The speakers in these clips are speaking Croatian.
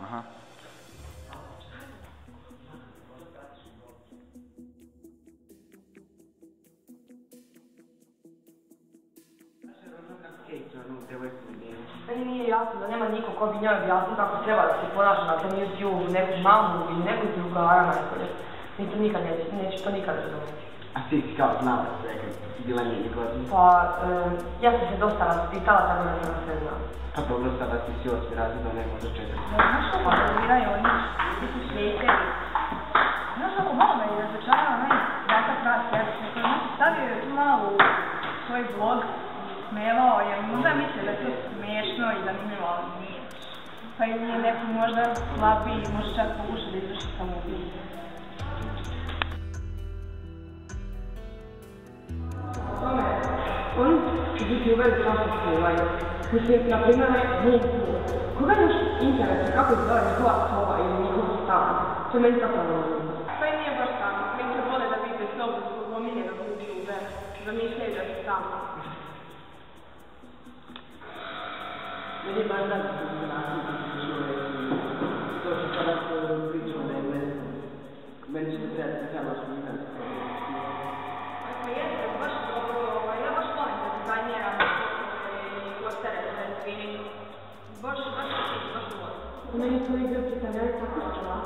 Aha. Meni nije jasno da nema niko ko bi njoj objasnio kako treba da se ponaša na tom YouTube, neku mamu ili nekog drugara najbolje. Ni to nikad neće, neće to nikad razumjeti. A ti si kao znala sve kad si bila njeni godin? Pa, ja sam se dosta raspitala, tako da sam sve znala. Pa dobro, sada ti si osmi razred, a ne možda četvrti. Znaš što kontroliraju oni? Ti su šejteri. Znaš ono, malo me je razočarao onaj Kras, ja sam rekao, znači stavio je tu malo u svoj blog, smevao, jer možda misle da je to smiješno i zanimljivo, ali nije. Pa nije neko možda slabiji, možda čak pokuša da izvrši samoubistvo. Oni će biti uveli kako skrivaju. Mislim, na primjer, Vuk Koga još interesa kako izgleda njihova soba ili njihov stan? To meni totalno razumno. Pa i nije baš tako. Neki vole da vide sobu zbog omiljenog YouTube, zamišljaju da su tamo. Meni baš da se se Meni su igre predstavljaju tako strano.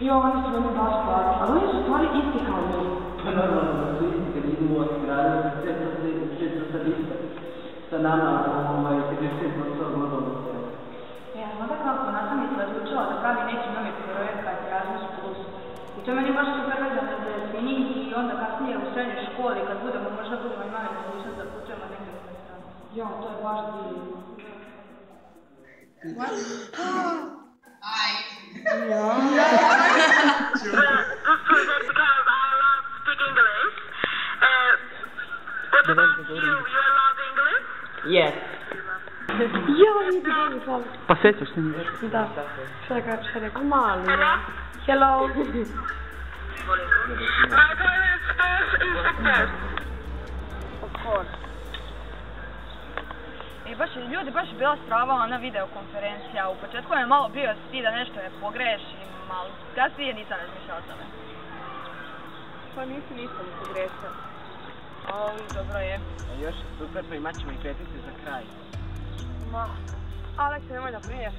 I oni su meni baš plaći, ali oni su stvari isti kao mi. Pa normalno da su isti kad idu u razred, sve to se sve to sad isto. Sa nama, ovaj, 30% globalno sve. Ja, onda kako, ona sam odlučila da pravi neki novi projekat Erasmus Plus. I to je meni baš super vezano za screening i onda kasnije u srednjoj školi kad budemo, možda budemo imali mogućnost da Jo, to je baš divno. Aj. Ja. What about you? You love English? Yes. Я не to Посетишь Hello. Of course. I baš je ljudi baš bila strava ona videokonferencija. U početku me malo bio stid da nešto ne pogrešim, ali kasnije nisam razmišljala o tome. Pa nisi nisam pogrešila. Ali dobro je. A još super, pa imat ćemo i petice za kraj. Ma, Aleks, nemoj da brinješ.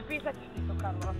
Upisat ćeš ti to Karlovac.